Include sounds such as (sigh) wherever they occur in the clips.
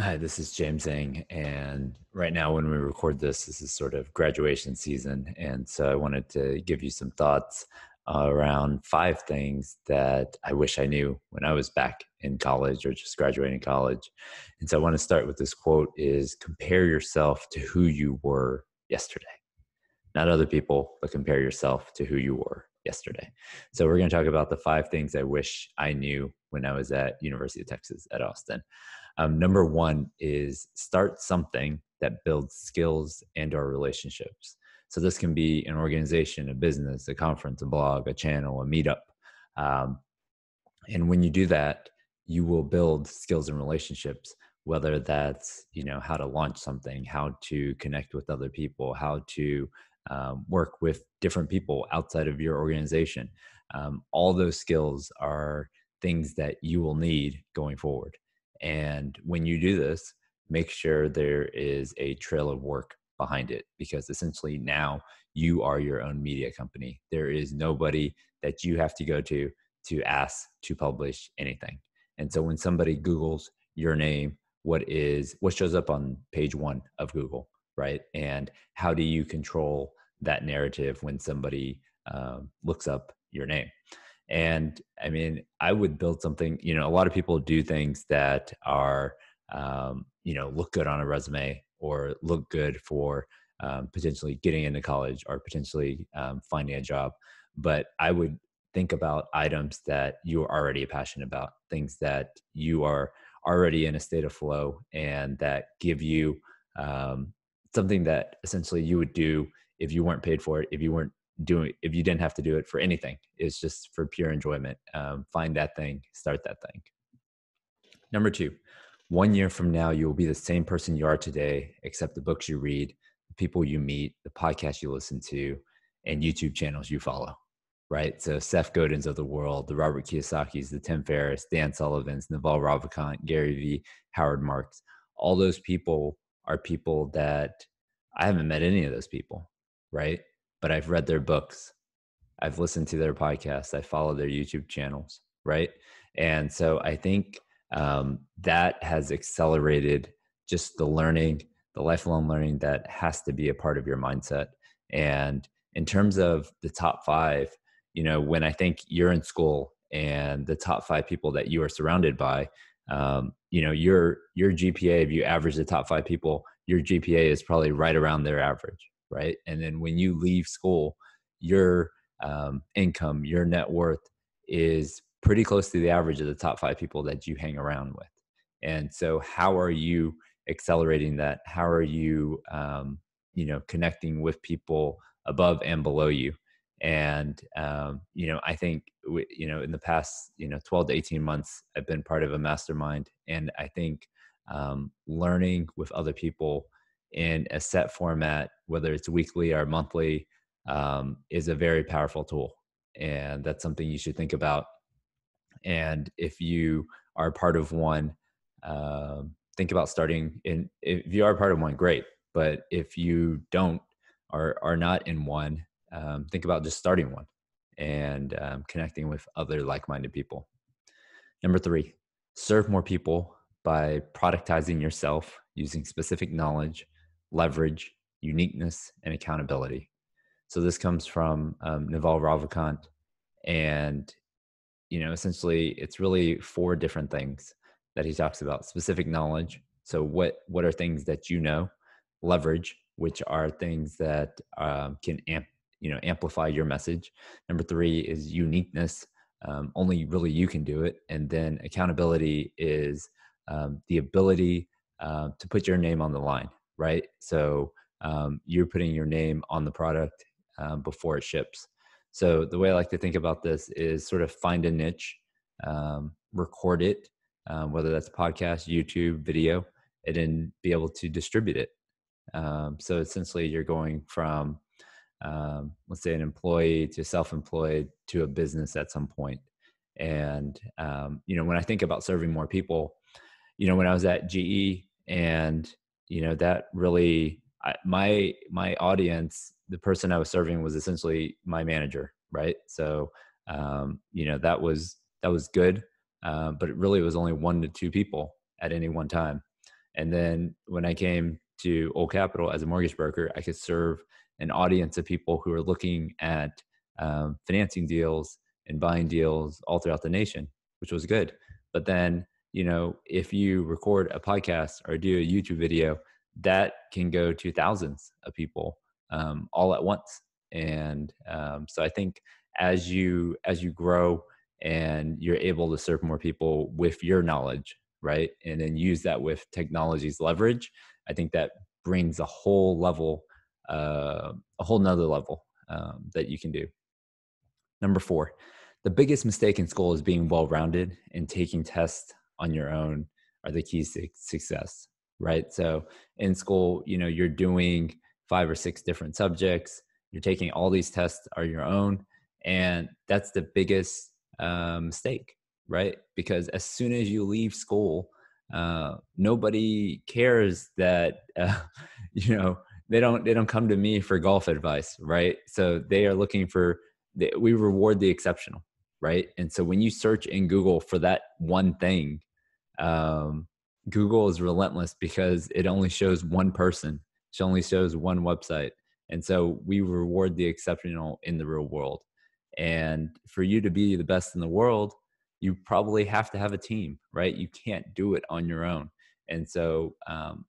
Hi, this is James Eng. And right now, when we record this, this is sort of graduation season. And so I wanted to give you some thoughts around five things that I wish I knew when I was back in college or just graduating college. And so I want to start with this quote is compare yourself to who you were yesterday. Not other people, but compare yourself to who you were yesterday. So we're going to talk about the five things I wish I knew when I was at University of Texas at Austin. Um, number one is start something that builds skills and or relationships. So this can be an organization, a business, a conference, a blog, a channel, a meetup. Um, and when you do that, you will build skills and relationships, whether that's, you know, how to launch something, how to connect with other people, how to um, work with different people outside of your organization. Um, all those skills are things that you will need going forward. And when you do this, make sure there is a trail of work behind it because essentially now you are your own media company. There is nobody that you have to go to to ask to publish anything. And so when somebody Googles your name, what is what shows up on page one of Google, right? And how do you control that narrative when somebody um, looks up your name? And I mean, I would build something, you know, a lot of people do things that are, um, you know, look good on a resume or look good for um, potentially getting into college or potentially um, finding a job. But I would think about items that you are already passionate about, things that you are already in a state of flow and that give you um, something that essentially you would do if you weren't paid for it, if you weren't doing if you didn't have to do it for anything it's just for pure enjoyment um, find that thing start that thing. Number two one year from now you will be the same person you are today except the books you read the people you meet the podcasts you listen to and youtube channels you follow right? So seth godin's of the world the robert kiyosaki's the tim ferriss dan sullivan's naval ravikant gary vee howard marks. All those people are people that i haven't met any of those people right but I've read their books. I've listened to their podcasts. I follow their YouTube channels, right? And so I think um, that has accelerated just the learning, the lifelong learning that has to be a part of your mindset. And in terms of the top five, you know, when I think you're in school and the top five people that you are surrounded by, um, you know, your your GPA, if you average the top five people, your GPA is probably right around their average, right? And then when you leave school, your um, income, your net worth is pretty close to the average of the top five people that you hang around with. And so, how are you accelerating that? How are you, um, you know, connecting with people above and below you? And um, you know, I think we, you know, in the past, you know, 12 to 18 months, I've been part of a mastermind, and I think um, learning with other people in a set format, whether it's weekly or monthly, um, is a very powerful tool. And that's something you should think about. And if you are part of one, um, think about starting in. If you are part of one, great. But if you don't or are not in one, um, think about just starting one and um, connecting with other like-minded people. Number three, serve more people by productizing yourself using specific knowledge leverage, uniqueness, and accountability. So this comes from um, Naval Ravikant, and you know, essentially, it's really four different things that he talks about: specific knowledge. So what what are things that you know? Leverage, which are things that um, can amp you know amplify your message. Number three is uniqueness. Um, only really you can do it, and then accountability is um, the ability uh, to put your name on the line right? So um, you're putting your name on the product um, before it ships. So the way I like to think about this is sort of find a niche, um, record it, um, whether that's a podcast, YouTube, video, and then be able to distribute it. Um, so essentially, you're going from um, let's say an employee to self-employed to a business at some point. And you know, when I think about serving more people, you know, when I was at GE and you know that really I, my my audience the person i was serving was essentially my manager right so um, you know that was that was good uh, but it really was only one to two people at any one time And then when I came to Old Capital as a mortgage broker, I could serve an audience of people who are looking at um, financing deals and buying deals all throughout the nation, which was good. But then, you know, if you record a podcast or do a YouTube video, that can go to thousands of people um, all at once. And um, so I think as you as you grow and you're able to serve more people with your knowledge, right, and then use that with technology's leverage, I think that brings a whole level, uh, a whole nother level um, that you can do. Number four, the biggest mistake in school is being well rounded and taking tests on your own are the keys to success, right? So in school, you know, you're doing five or six different subjects, you're taking all these tests are your own, and that's the biggest uh, mistake, right? Because as soon as you leave school, uh, nobody cares that (laughs) uh, you know they don't they don't come to me for golf advice, right? So they are looking for we reward the exceptional, right? And so when you search in Google for that one thing, um, Google is relentless because it only shows one person. It only shows one website, and so we reward the exceptional in the real world. And for you to be the best in the world, you probably have to have a team, right? You can't do it on your own. And so, um,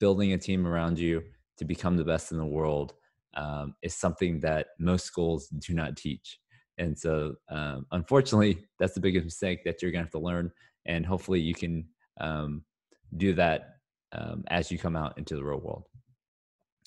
building a team around you to become the best in the world um, is something that most schools do not teach. And so, um, unfortunately, that's the biggest mistake that you're going to have to learn. And hopefully, you can um, do that um, as you come out into the real world.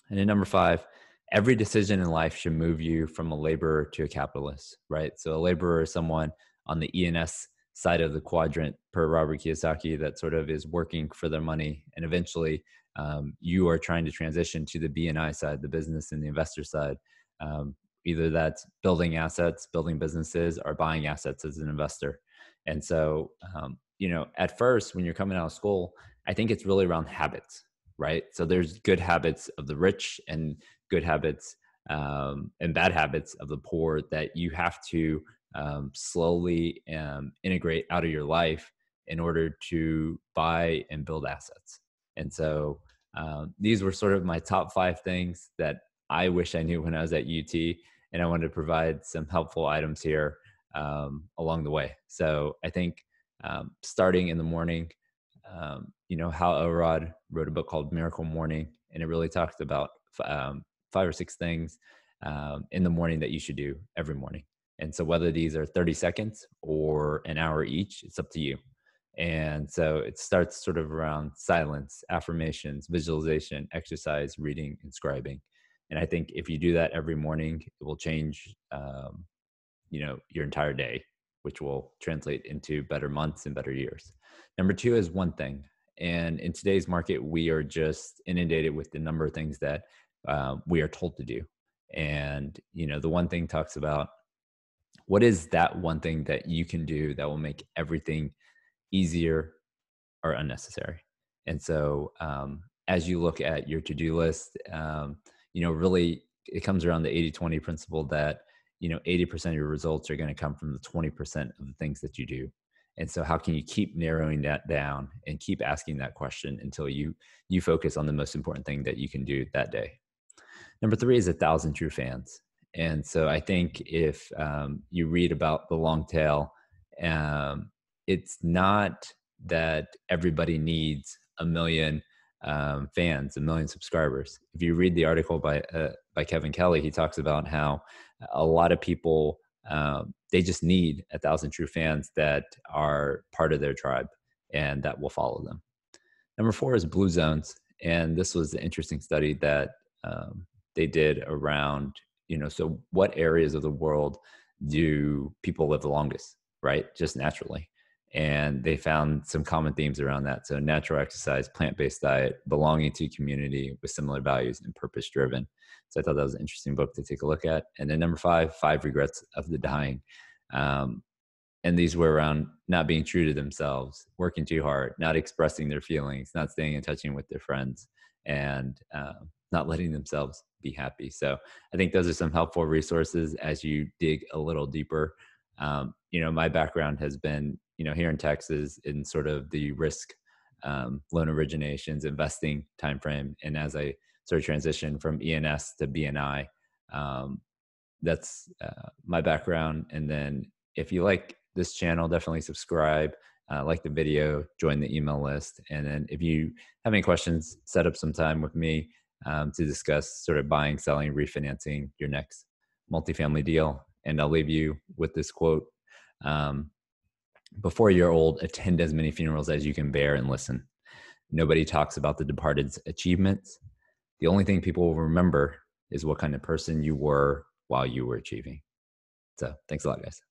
And then, number five, every decision in life should move you from a laborer to a capitalist, right? So, a laborer is someone on the ENS side of the quadrant, per Robert Kiyosaki, that sort of is working for their money and eventually um, you are trying to transition to the BNI side, the business and the investor side. Um, either that's building assets, building businesses, or buying assets as an investor. And so, um, you know, at first, when you're coming out of school, I think it's really around habits, right? So there's good habits of the rich and good habits um, and bad habits of the poor that you have to um, slowly um, integrate out of your life in order to buy and build assets. And so um, these were sort of my top five things that I wish I knew when I was at UT, and I wanted to provide some helpful items here um, along the way. So I think um, starting in the morning, um, you know, Hal Elrod wrote a book called Miracle Morning, and it really talks about um, five or six things um, in the morning that you should do every morning. And so whether these are 30 seconds or an hour each, it's up to you. And so it starts sort of around silence, affirmations, visualization, exercise, reading, and scribing. And I think if you do that every morning, it will change, um, you know, your entire day, which will translate into better months and better years. Number two is one thing. And in today's market, we are just inundated with the number of things that uh, we are told to do. And, you know, the one thing talks about what is that one thing that you can do that will make everything easier or unnecessary. And so, um, as you look at your to-do list, um, you know, really it comes around the 80-20 principle that, you know, 80% of your results are going to come from the 20% of the things that you do. And so how can you keep narrowing that down and keep asking that question until you you focus on the most important thing that you can do that day? Number three is a thousand true fans. And so I think if um, you read about the long tail, um, it's not that everybody needs a million um, fans, a million subscribers. If you read the article by uh, by Kevin Kelly, he talks about how a lot of people um, they just need a thousand true fans that are part of their tribe and that will follow them. Number four is blue zones, and this was an interesting study that um, they did around you know so what areas of the world do people live the longest, right? Just naturally and they found some common themes around that. So natural exercise, plant-based diet, belonging to community with similar values, and purpose-driven. So I thought that was an interesting book to take a look at. And then number five, five regrets of the dying. Um, and these were around not being true to themselves, working too hard, not expressing their feelings, not staying in touching with their friends, and uh, not letting themselves be happy. So I think those are some helpful resources as you dig a little deeper. Um, you know, my background has been you know here in texas in sort of the risk um, loan originations, investing timeframe, and as I sort of transition from ENS to BNI, um, that's uh, my background. And then if you like this channel, definitely subscribe, uh, like the video, join the email list, and then if you have any questions, set up some time with me um, to discuss sort of buying, selling, refinancing your next multifamily deal. And I'll leave you with this quote. Um, before you're old, attend as many funerals as you can bear and listen. Nobody talks about the departed's achievements. The only thing people will remember is what kind of person you were while you were achieving. So thanks a lot, guys.